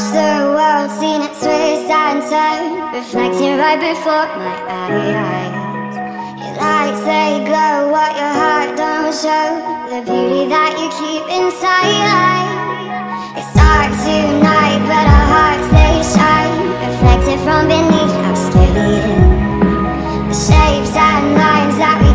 watched the world, seen it twist and turn Reflecting right before my eyes. Your lights, they glow, what your heart don't show The beauty that you keep inside. It's dark tonight, but our hearts, they shine Reflected from beneath our skin. The shapes and lines that we